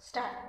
Start.